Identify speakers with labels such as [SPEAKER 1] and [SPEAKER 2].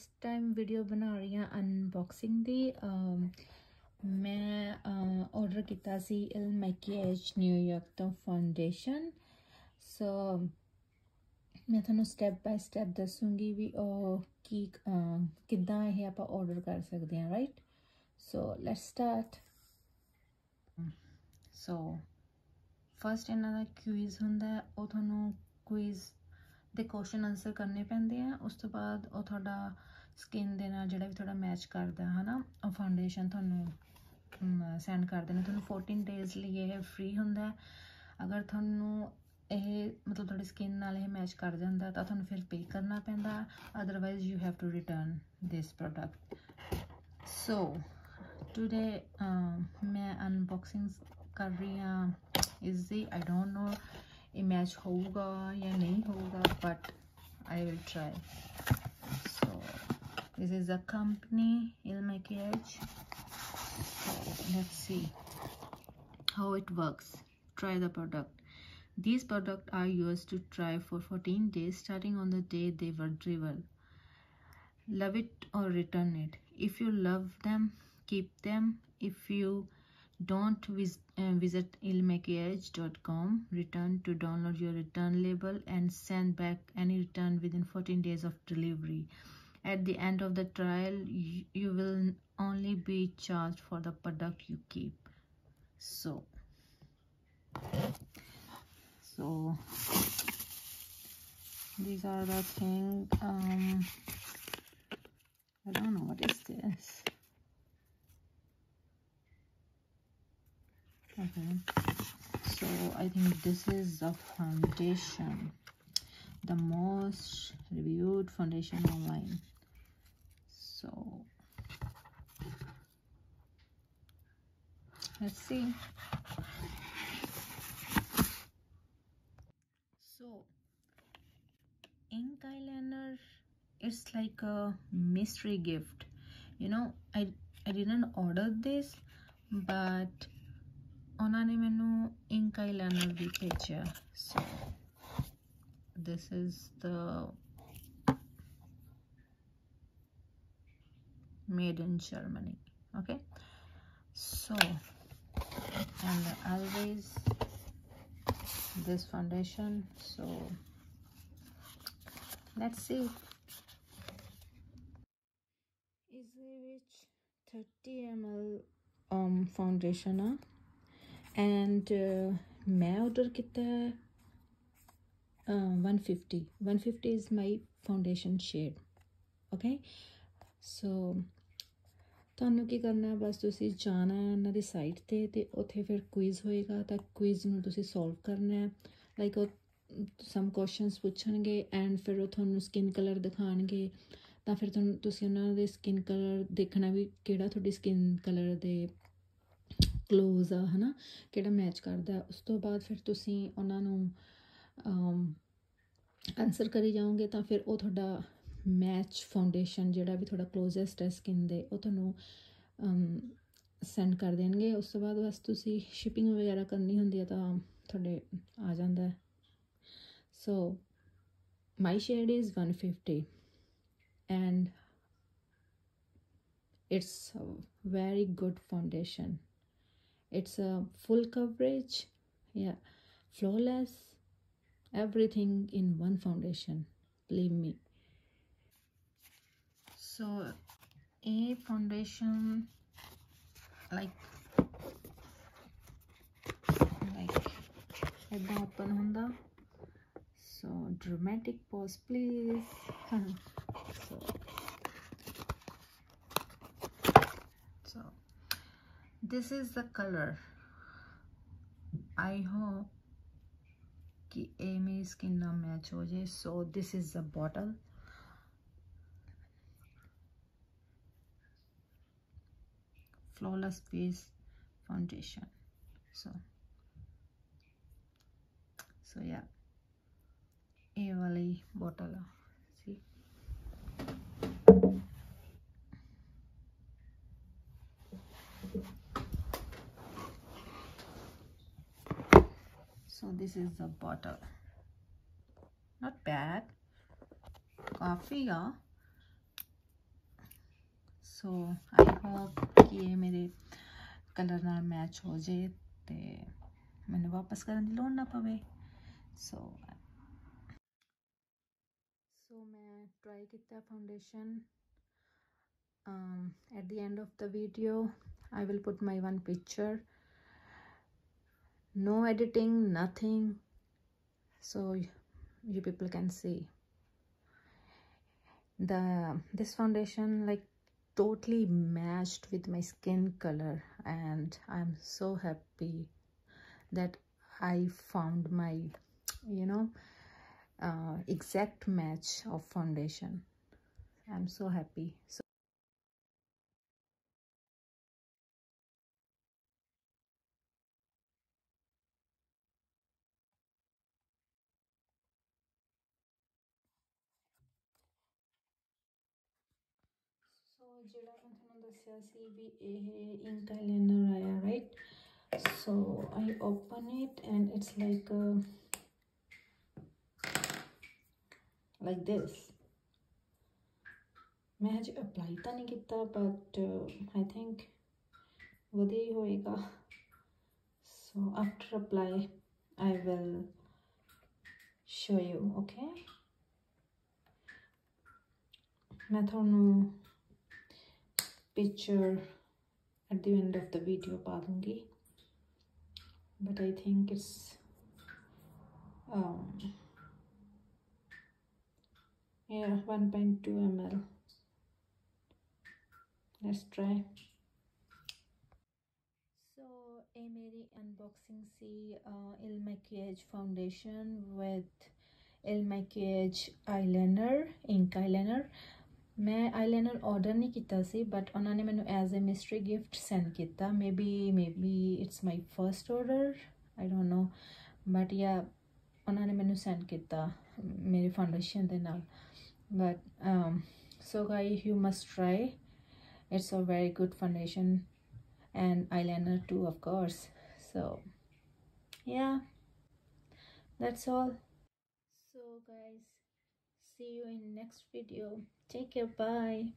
[SPEAKER 1] First time video ਬਣਾ ਰਹੀ ਹਾਂ ਅਨਬਾਕਸਿੰਗ ਦੀ। ਮੈਂ ਆਰਡਰ ਕੀਤਾ ਸੀ ਇਲ ਮੈਕੀਏਜ ਨਿਊਯਾਰਕ ਤੋਂ ਫਾਊਂਡੇਸ਼ਨ ਸੋ ਮੈਂ ਤੁਹਾਨੂੰ ਸਟੈਪ ਬਾਈ ਸਟੈਪ ਦੱਸੂੰਗੀ ਵੀ ਉਹ ਕੀ ਕਿੱਦਾਂ ਇਹ ਆਪਾਂ ਆਰਡਰ ਕਰ ਸਕਦੇ ਹਾਂ right so let's start so first ਇਹਨਾਂ ਦਾ ਕੁਇਜ਼ ਹੁੰਦਾ ਉਹ ਤੁਹਾਨੂੰ ਕੁਇਜ਼ ਦੇ ਕੁਐਸਚਨ ਆਨਸਰ ਕਰਨੇ ਪੈਂਦੇ ਆ, ਉਸ ਤੋਂ ਬਾਅਦ ਉਹ ਤੁਹਾਡਾ ਸਕਿਨ ਦੇ ਨਾਲ ਜਿਹੜਾ ਵੀ ਤੁਹਾਡਾ ਮੈਚ ਕਰਦਾ ਹਨਾ ਉਹ ਫਾਊਂਡੇਸ਼ਨ ਤੁਹਾਨੂੰ ਸੈਂਡ ਕਰ ਦੇਣਾ ਤੁਹਾਨੂੰ 14 ਡੇਜ਼ ਲਈ ਇਹ ਫ੍ਰੀ ਹੁੰਦਾ ਅਗਰ ਤੁਹਾਨੂੰ ਇਹ ਮਤਲਬ ਤੁਹਾਡੀ ਸਕਿਨ ਨਾਲ ਇਹ ਮੈਚ ਕਰ ਜਾਂਦਾ ਤਾਂ ਤੁਹਾਨੂੰ ਫਿਰ ਪੇ ਕਰਨਾ ਪੈਂਦਾ otherwise you have to return this product so today ਮੈਂ ਅਨਬਾਕਸਿੰਗ ਕਰ ਰਹੀ ਹਾਂ ਇਜ਼ੀ ਆਈ ਡੋਨਟ ਨੋ ਇਹ ਮੈਚ ਹੋਊਗਾ ਜਾਂ ਨਹੀਂ ਹੋਊਗਾ but I will try so this is a company Il so let's see how it works. Try the product. These products are yours to try for 14 days starting on the day they were delivered love it or return it. If you love them keep them. If you don't vis uh, visit ilmakiage.com return to download your return label and send back any return within 14 days of delivery at the end of the trial you, you will only be charged for the product you keep. So so these are the thing um i don't know what is this. Okay so i think this is the foundation the most reviewed foundation online so let's see. So ink eyeliner it's like a mystery gift you know i i didn't order this but onani menu ink eyeliner picture so this is the made in Germany okay? So and always this foundation so let's see. Easy rich 30 ml um foundation and uh, मैं order किया है one fifty one fifty is my foundation ਤੁਹਾਨੂੰ ਕੀ ਕਰਨਾ ਬਸ ਤੁਸੀਂ ਜਾਣਾ ਉਹਨਾਂ ਦੀ site ਤੇ ਤੇ ਉੱਥੇ ਫਿਰ ਕੁਇਜ਼ ਹੋਏਗਾ ਤਾਂ ਕੁਇਜ਼ ਨੂੰ ਤੁਸੀਂ ਸੋਲਵ ਕਰਨਾ ਹੈ। ਲਾਈਕ ਸਮ ਕੁਐਸਚਨਸ ਪੁੱਛਣਗੇ ਐਂਡ ਫਿਰ ਉਹ ਤੁਹਾਨੂੰ ਸਕਿਨ ਕਲਰ ਦਿਖਾਣਗੇ ਤਾਂ ਫਿਰ ਤੁਹਾਨੂੰ ਤੁਸੀਂ ਉਹਨਾਂ ਦੇ ਸਕਿਨ ਕਲਰ ਦੇਖਣਾ ਵੀ ਕਿਹੜਾ ਤੁਹਾਡੀ ਸਕਿਨ ਕਲਰ ਦੇ ਕਲੋਜ਼ ਆ, ਹਨਾ? ਕਿਹੜਾ ਮੈਚ ਕਰਦਾ ਉਸ ਤੋਂ ਬਾਅਦ ਫਿਰ ਤੁਸੀਂ ਉਹਨਾਂ ਨੂੰ ਆਨਸਰ ਕਰੀ ਜਾਓਗੇ ਤਾਂ ਫਿਰ ਉਹ ਤੁਹਾਡਾ ਮੈਚ ਫਾਊਂਡੇਸ਼ਨ ਜਿਹੜਾ ਵੀ ਤੁਹਾਡਾ ਕਲੋਜ਼ੈਸਟ ਹੈ ਸਕਿਨ ਦੇ ਉਹ ਤੁਹਾਨੂੰ ਸੈਂਡ ਕਰ ਦੇਣਗੇ ਉਸ ਤੋਂ ਬਾਅਦ ਬਸ ਤੁਸੀਂ ਸ਼ਿਪਿੰਗ ਵਗੈਰਾ ਕਰਨੀ ਹੁੰਦੀ ਹੈ ਤਾਂ ਤੁਹਾਡੇ ਆ ਜਾਂਦਾ ਹੈ ਸੋ my shade is 150 and it's a very good foundation it's a full coverage yeah flawless everything in one foundation believe me so a foundation like like ਏਦਾਂ ਓਪਨ ਹੁੰਦਾ so dramatic pause please so so this is the color i hope कि ए मेरी skin ना match हो जाए so this is the bottle Flawless base foundation. So so yeah. A wali bottle see? So this is the bottle. Not bad. Coffee yeah so I hope ਕਿ ਇਹ ਮੇਰੇ colour ਨਾਲ match ਹੋ ਜੇ ਤੇ ਮੈਨੂੰ ਵਾਪਸ ਕਰਨ ਦੀ ਲੋੜ ਨਾ ਪਵੇ ਸੋ ਸੋ ਮੈਂ ਟਰਾਈ ਕੀਤਾ foundation um, at the end of the video I will put my one picture no editing nothing so you people can see the this foundation like totally matched with my skin color and i'm so happy that i found my you know uh, exact match of foundation. I'm so happy. So ਜਿਹੜਾ ਮੈਂ ਤੁਹਾਨੂੰ ਦੱਸਿਆ ਸੀ ਵੀ ਇਹ ink eyeliner ਆਇਆ right so I open it and it's like like this ਮੈਂ ਹਜੇ apply ਤਾਂ ਨਹੀਂ ਕੀਤਾ ਬਟ ਆਈ ਥਿੰਕ ਵਧੀਆ ਹੀ ਹੋਏਗਾ so after apply I will show you okay ਮੈਂ ਤੁਹਾਨੂੰ picture at the end of the video but i think it's um, yeah 1.2 ml let's try. A Mary unboxing see uh, Il Makiage foundation with Il Makiage eyeliner ink eyeliner. ਮੈਂ eyeliner order ਨਹੀਂ ਕੀਤਾ ਸੀ but ਉਹਨਾਂ ਨੇ ਮੈਨੂੰ as a mystery gift send ਕੀਤਾ maybe maybe it's my first order I don't know but yeah ਉਹਨਾਂ ਨੇ ਮੈਨੂੰ ਸੈਂਡ ਕੀਤਾ ਮੇਰੇ ਫਾਊਂਡੇਸ਼ਨ ਦੇ ਨਾਲ ਬਟ ਸੋ ਗਾਈ you must try it's a very good foundation and eyeliner too of course so yeah that's all so guys see you in next video take care. Bye